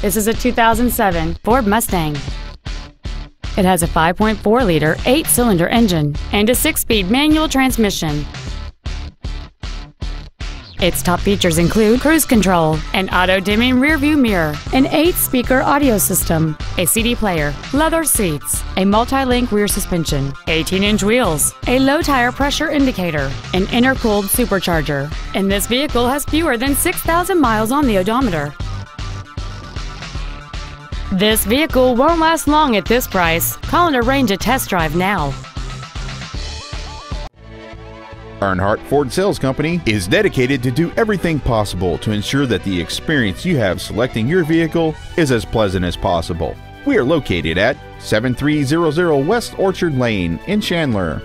This is a 2007 Ford Mustang. It has a 5.4-liter eight-cylinder engine and a six-speed manual transmission. Its top features include cruise control, an auto-dimming rearview mirror, an eight-speaker audio system, a CD player, leather seats, a multi-link rear suspension, 18-inch wheels, a low tire pressure indicator, an intercooled supercharger, and this vehicle has fewer than 6,000 miles on the odometer. This vehicle won't last long at this price. Call and arrange a test drive now. Earnhardt Ford Sales Company is dedicated to do everything possible to ensure that the experience you have selecting your vehicle is as pleasant as possible. We are located at 7300 West Orchid Lane in Chandler.